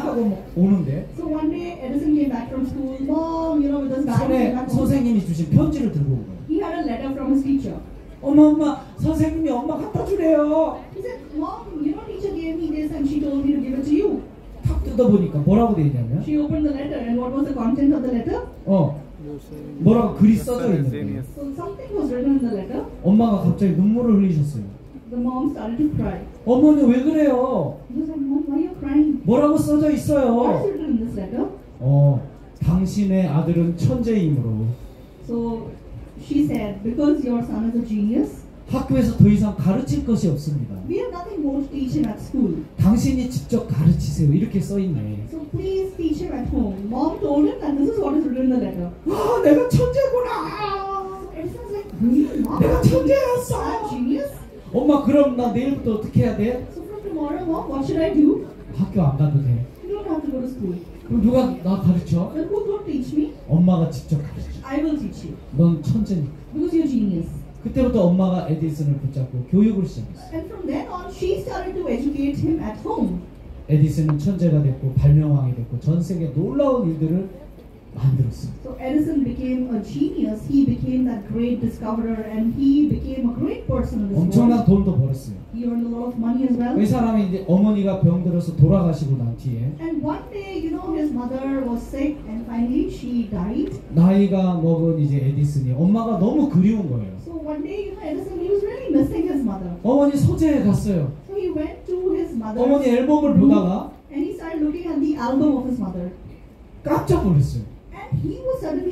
하고 막 오는데 So one day, Edison came back from school. Mom, you know, with his bag, came 손에 back home. 선생님이 주신 편지를 들고 온 거예요. He had a letter from his teacher. 엄마 엄마 선생님이 엄마 갖다 주래요. He said, Mom, you know, teacher gave me this and she told me to give it to you. 탁 뜯어 뜯어보니까 뭐라고 돼 있냐면 She opened the letter, and what was the content of the letter? 어 뭐라고 글이 써져 있는 거예요. So something was written in the letter. 엄마가 갑자기 눈물을 흘리셨어요. The mom started to cry. 어머니 왜 그래요? He was like, Mom, why are you crying? 뭐라고 써져 What's 있어요? written in this letter? 어 당신의 아들은 천재이므로 So she said, because your son is a genius, 학교에서 더 이상 가르칠 것이 없습니다. we have nothing more to teach him at school. 당신이 직접 가르치세요. 이렇게 써 있네. So please teach him at home. Mom told him, and this is what is written in the letter. 아 내가 천재구나. So Edison's like, really, Mom? 내가 I'm 천재였어. genius? 엄마 그럼 나 내일부터 어떻게 해야 돼? So from tomorrow, Mom, what should I do? 학교 안 가도 돼. You don't have to go to school. 그럼 누가 나 가르쳐? Then who's going to teach me? 엄마가 직접 가르쳐. I will teach you. 넌 천재니까. Because you're genius. 그때부터 엄마가 에디슨을 붙잡고 교육을 시작했어. And from then on, she started to educate him at home. 에디슨은 천재가 됐고 발명왕이 됐고 전 세계 놀라운 일들을 만들었어. So Edison became a genius. He became that great discoverer, and he became a great person in this 엄청난 world. 돈도 벌었어요. He earned a lot of money as well. 이 사람이 이제 어머니가 병들어서 돌아가시고 난 뒤에 And one day, you know, his mother was sick, and finally she died. 나이가 먹은 이제 에디슨이 엄마가 너무 그리운 거예요. So one day, you know, Edison he was really missing his mother. 어머니 소재에 갔어요. So he went to his mother's 어머니 앨범을 보다가 and he started looking at the album of his mother. 깜짝 놀랐어요.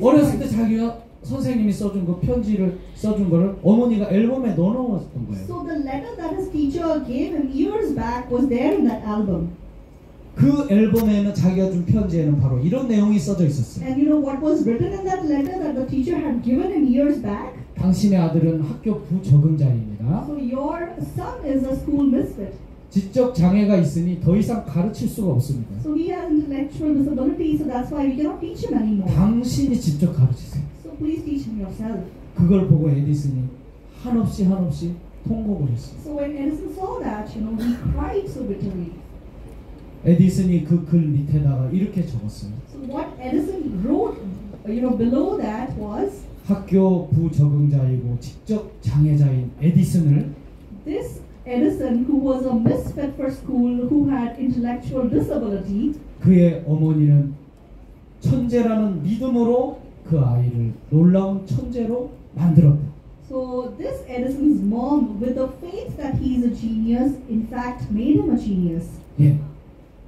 어렸을 때. 자기가 선생님이 써준 그 편지를 써준 거를 어머니가 앨범에 넣어놓았던 거예요. So the letter that his teacher gave him years back was there in that album. 그 앨범에는 자기가 준 편지에는 바로 이런 내용이 써져 있었어요. And you know what was written in that letter that the teacher had given him years back? 당신의 아들은 학교 부적응자입니다. So your son is a school misfit. 지적 장애가 있으니 더 이상 가르칠 수가 없습니다. So he has intellectual disability, so that's why we cannot teach him anymore. 당신이 직접 가르치세요. So please teach him yourself. 그걸 보고 에디슨이 한없이 한없이 통곡을 했어요. So when Edison saw that, you know, he cried so bitterly. 에디슨이 그 글 밑에다가 이렇게 적었어요. So what Edison wrote, you know, below that was 학교 부적응자이고 지적 장애자인 에디슨을 this Edison, who was a misfit for school, who had intellectual disability, 그의 어머니는 천재라는 믿음으로 그 아이를 놀라운 천재로 만들었다. So this Edison's mom, with the faith that he's a genius, in fact made him a genius. 예.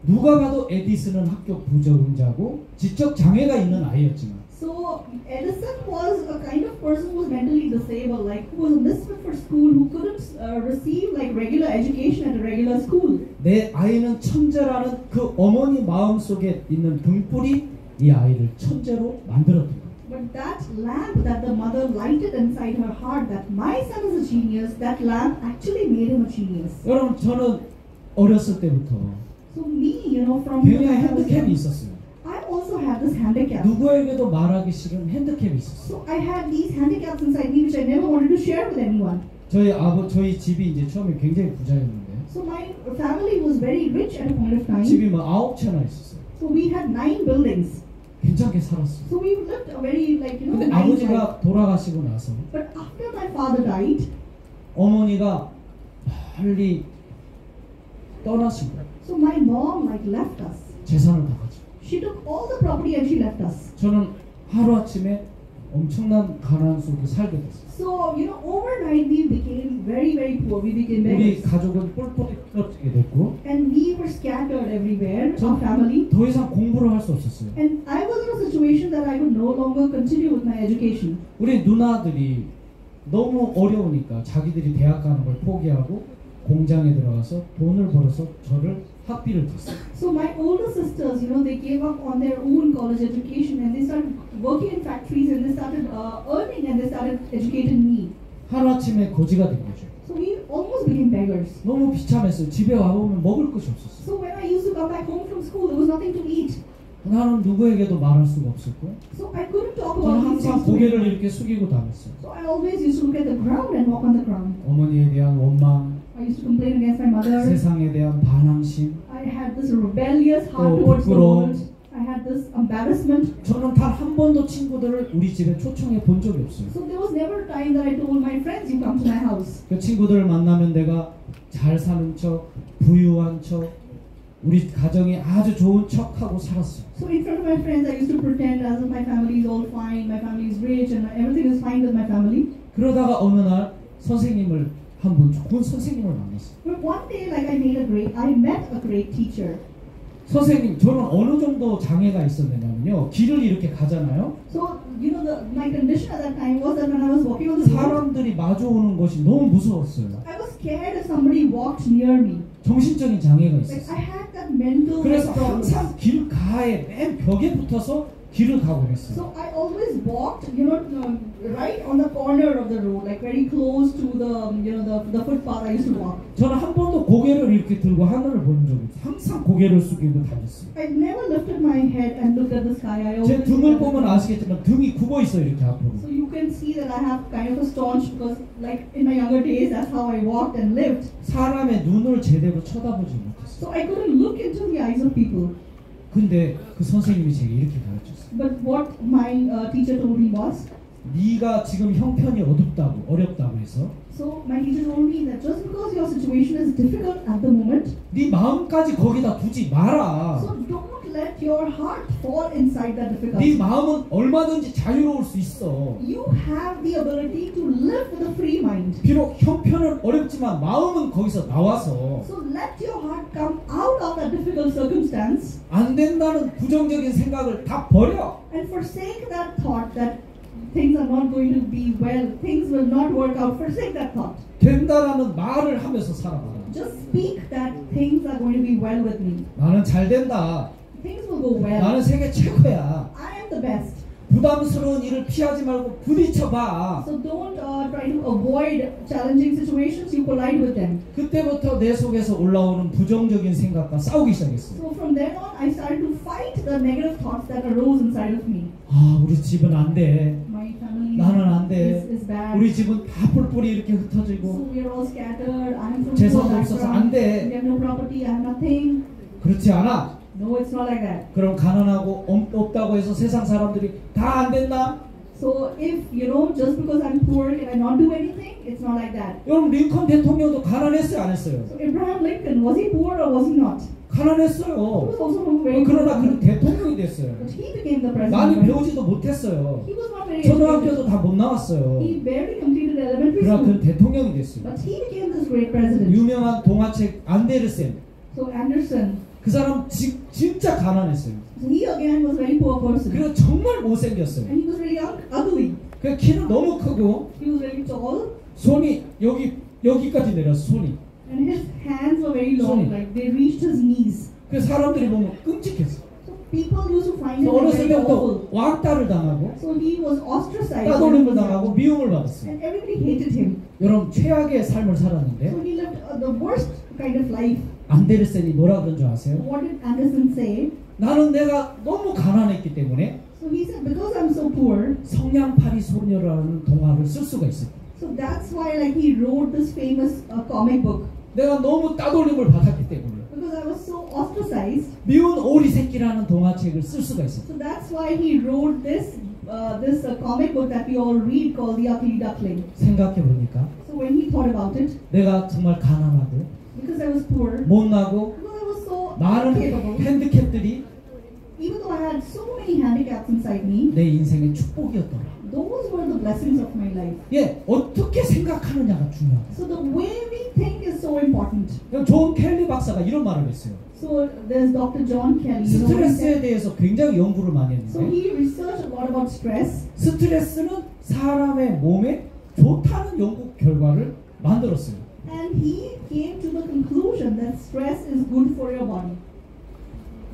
누가 봐도 에디슨은 학교 부적응자고 지적 장애가 있는 아이였지만 So Edison was a kind of person who was mentally disabled, like who was a misfit for school, who couldn't uh, receive like regular education at a regular school. 내 아이는 천재라는 그 어머니 마음 속에 있는 등불이 이 아이를 천재로 만들었던 거예요. But that lamp that the mother lighted inside her heart, that my son is a genius, that lamp actually made him a genius. 여러분 저는 어렸을 때부터 So me, you know, from 굉장히 when I was 핸드캡이 young, 있었어요. Also had this handicap. 누구에게도 말하기 싫은 핸드캡이 있었어요. So I had these handicaps inside me which I never wanted to share with anyone. 저희 아버 저희 집이 이제 처음에 굉장히 부자였는데 So my family was very rich at a point of time. 집이 뭐 아홉 채나 있었어요. So we had nine buildings. 괜찮게 살았어요. So we lived a very like you know 근데 nice life. 아버지가 돌아가시고 나서 But after my father died, 어머니가 빨리 떠나신 거예요. so my mom like left us. 재산을 다. She took all the property and she left us. 저는 하루 아침에 엄청난 가난 속에 살게 됐어요. So you know overnight we became very very poor. We became 우리 beggars. 가족은 뿔뿔이 흩어지게 됐고 And we were scattered everywhere, our 전 family. 더 이상 공부를 할 수 없었어요. And I was in a situation that I could no longer continue with my education. 우리 누나들이 너무 어려우니까 자기들이 대학 가는 걸 포기하고 공장에 들어가서 돈을 벌어서 저를 학비를 줬어요. So my older sisters, you know, they gave up on their own college education and they started working in factories and they started uh, earning and they started educating me. 하루 아침에 거지가 된 거죠. So we almost became beggars. 너무 비참했어요. 집에 와보면 먹을 것이 없었어요. So when I used to come back home from school, there was nothing to eat. 나는 누구에게도 말할 수가 없었고 So I couldn't talk 저는 about these 항상 고개를. 이렇게 숙이고 다녔어요. So I always used to look at the ground and walk on the ground. 어머니에 대한 원망, I used to complain against my mother. 세상에 대한 반항심. I had this rebellious heart Oh, towards the world. I had this embarrassment. 저는 단 한 번도 친구들을 우리 집에 초청해 본 적이 없어요. So there was never a time that I told my friends, you come to my house. 그 친구들을 만나면 내가 잘 사는 척, 부유한 척, 우리 가정이 아주 좋은 척하고 살았어요. So in front of my friends, I used to pretend as if my family is all fine, my family is rich, and everything is fine with my family. 그러다가 어느 날 선생님을 한 분 좋은 선생님을 만났어요. But one day, like I made a great, I met a great teacher. 선생님, 저는 어느 정도 장애가 있었냐면요. 길을 이렇게 가잖아요. So you know, the, my condition at that time was that when I was walking on the road, 사람들이 마주오는 것이 너무 무서웠어요. I was scared if somebody walked near me. 정신적인 장애가 Like I 있었어요. had that mental 그래서. 항상 길 가에 맨 벽에 붙어서 길을 가고 했어요. So I always walked, you know, um, right on the corner of the road, like very close to the, um, you know, the, the footpath I used to walk. 저는 한 번도 고개를 이렇게 들고 하늘을 본 적이 없어요. 항상 고개를 숙이고 다녔어요. I never lifted my head and looked at the sky. I 제 등을 보면 아시겠지만 등이 굽어 있어요 이렇게 앞으로. So you can see that I have kind of a staunch because, like in my younger days, that's how I walked and lived. 사람의 눈을 제대로 쳐다보지 못했어요. So I couldn't look into the eyes of people. 근데 그 선생님이 제게 이렇게 가르쳤어요. But what my uh, teacher told me was, 네가 지금 형편이 어둡다고 어렵다고 해서 so my teacher told me that just because your situation is difficult at the moment, 네 마음까지 거기다 두지 마라. so don't let your heart fall inside that 네 difficulty. 마음은 얼마든지 자유로울 수 있어. You have the ability to live with a free mind. 비록 형편은 어렵지만 마음은 거기서 나와서 So let your heart come out of that difficult circumstance 안 된다는 부정적인 생각을 다 버려. and forsake that thought that things are not going to be well, things will not work out. Forsake that thought. 된다라는 말을 하면서 살아봐라. Just speak that things are going to be well with me. 나는 잘 된다. Things will go well. 나는 세계 최고야. I am the best. 부담스러운 일을 피하지 말고 부딪혀봐. So don't uh, try to avoid challenging situations, you collide with them. 그때부터 내 속에서 올라오는 부정적인 생각과 싸우기 시작했어요. So from then on, I started to fight the negative thoughts that arose inside of me. 아, 우리 집은 안 돼. My family 나는 안 돼. is, is bad. 우리 집은 다 뿔뿔이 이렇게 So 흩어지고 we are all scattered. I'm from 재산도 없어서. 안 돼. We have no property. I have nothing. 그렇지 않아. No, it's not like that. 그럼 가난하고 없- 없다고 해서 세상 사람들이 다 안 된다? So if you know, just because I'm poor, can I not do anything? It's not like that. 여러분 링컨 대통령도 가난했어요, 안 했어요? So Abraham Lincoln was he poor or was he not? He 가난했어요. was also very 그러나 그는. 대통령이 됐어요. But he became the president. 많이? 배우지도 못했어요. He was not very. 초등학교도 다 못 나왔어요. He barely completed elementary 그러나 그는 school. 대통령이 됐어요. But he became this great president. 유명한 동화책 안데르센. So Anderson, 그 사람 지, 진짜 가난했어요. so he again was a very poor person. 그리고 정말 못생겼어요. And he was really ug- ugly. 그 키는 너무 크고 He was really tall. 손이 여기 여기까지 내려서 손이. And his hands were very long, like they reached his knees. 그 사람들이 보면 끔찍했어. So people used to find him 어렸을. 때부터 왕따를 당하고 So he was ostracized. 따돌림을 당하고 미움을 받았어요. And everybody hated him. 여러분 최악의 삶을 So 살았는데 he lived uh, the worst kind of life. 안데르센이 뭐라 그런 줄 아세요? What did Anderson say? 나는 내가 너무 가난했기 때문에 So he said, because I'm so poor, 성냥팔이 소녀라는 동화를 쓸 수가 있어요. so that's why like he wrote this famous uh, comic book. 내가 너무 따돌림을 받았기 때문에 Because I was so ostracized. 미운 오리 새끼라는 동화책을 쓸 수가 있어요. So that's why he wrote this uh, this uh, comic book that we all read called The Ugly Duckling. 생각해 보니까 So when he thought about it, 내가 정말 가난하고 because I was poor, 못나고 because I was so 많은 incapable, 핸디캡들이 even though I had so many handicaps inside me, 내 인생의 축복이었더라. those were the blessings of my life. 예, 어떻게 생각하느냐가 중요합니다. So the way we think is so important. 존 켈리 박사가 이런 말을 했어요. So there's Dr. John Kelly. you know 스트레스에? 대해서 굉장히 연구를 많이 So 했는데 he researched a lot about stress. 스트레스는 사람의 몸에 좋다는 연구 결과를 만들었어요. And he came to the conclusion that stress is good for your body.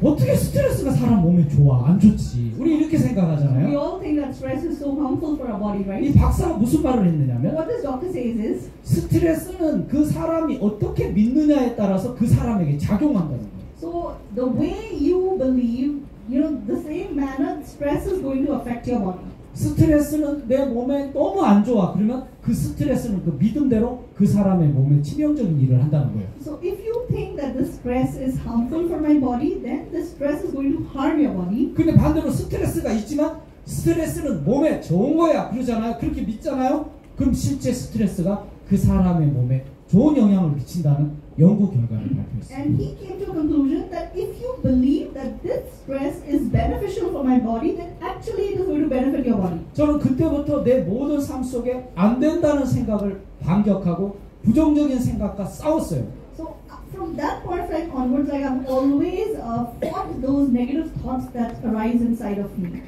어떻게 스트레스가 사람 몸에 좋아? 안 좋지. 우리 이렇게 We 생각하잖아요. all think that stress is so harmful for our body, 이 right? 박사가 무슨 말을 했느냐면 what this doctor says is 스트레스는 그 사람이 어떻게 믿느냐에 따라서 그 사람에게 작용한다는 거예요. so the way you believe, you know, the same manner stress is going to affect your body. 스트레스는 내 몸에 너무 안 좋아. 그러면 그 스트레스는 그 믿음대로 그 사람의 몸에 치명적인 일을 한다는 거예요. So if you think that the stress is harmful for my body, then the stress is going to harm your body. 근데 반대로 스트레스가 있지만 스트레스는 몸에 좋은 거야 그러잖아요. 그렇게 믿잖아요. 그럼 실제 스트레스가 그 사람의 몸에 좋은 영향을 미친다는 연구 결과를 발표했습니다. And he came to a conclusion that if you believe that this stress is beneficial for my body, then actually it is going to benefit your body. 저는 그때부터 내 모든 삶 속에 안 된다는 생각을 반격하고 부정적인 생각과 싸웠어요. So uh, from that point like onwards, like I've always uh, fought those negative thoughts that arise inside of me.